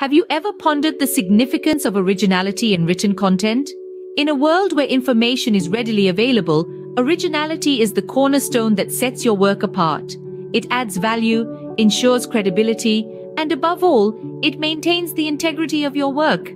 Have you ever pondered the significance of originality in written content? In a world where information is readily available, originality is the cornerstone that sets your work apart. It adds value, ensures credibility, and above all, it maintains the integrity of your work.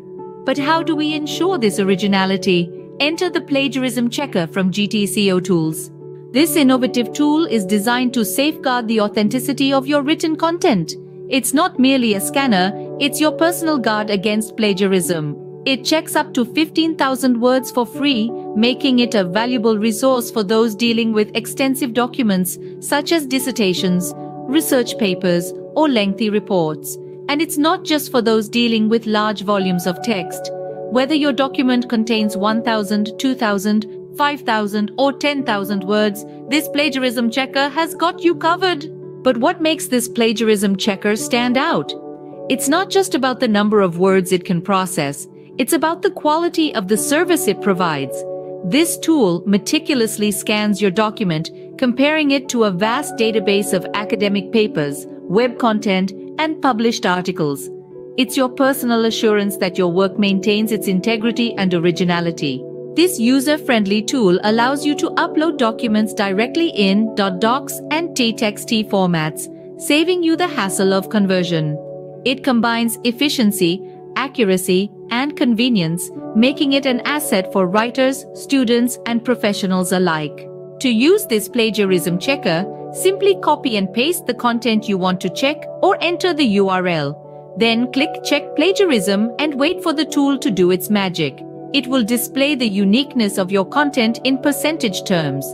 But how do we ensure this originality? Enter the plagiarism checker from GTSEOTools. This innovative tool is designed to safeguard the authenticity of your written content. It's not merely a scanner, it's your personal guard against plagiarism. It checks up to 15,000 words for free, making it a valuable resource for those dealing with extensive documents such as dissertations, research papers, or lengthy reports. And it's not just for those dealing with large volumes of text. Whether your document contains 1,000, 2,000, 5,000 or 10,000 words, this plagiarism checker has got you covered. But what makes this plagiarism checker stand out? It's not just about the number of words it can process, it's about the quality of the service it provides. This tool meticulously scans your document, comparing it to a vast database of academic papers, web content, and published articles. It's your personal assurance that your work maintains its integrity and originality. This user-friendly tool allows you to upload documents directly in .docx and .txt formats, saving you the hassle of conversion. It combines efficiency, accuracy, and convenience, making it an asset for writers, students, and professionals alike. To use this plagiarism checker, simply copy and paste the content you want to check or enter the URL. Then click Check Plagiarism and wait for the tool to do its magic it will display the uniqueness of your content in percentage terms.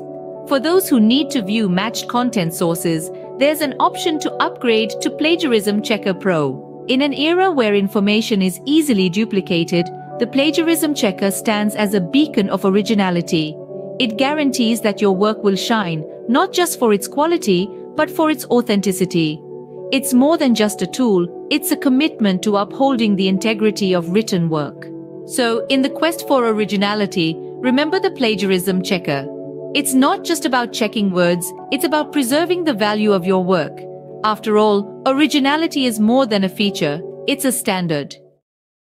For those who need to view matched content sources, there's an option to upgrade to Plagiarism Checker Pro. In an era where information is easily duplicated, the Plagiarism Checker stands as a beacon of originality. It guarantees that your work will shine, not just for its quality, but for its authenticity. It's more than just a tool, it's a commitment to upholding the integrity of written work. So, in the quest for originality, remember the plagiarism checker. It's not just about checking words, it's about preserving the value of your work. After all, originality is more than a feature, it's a standard.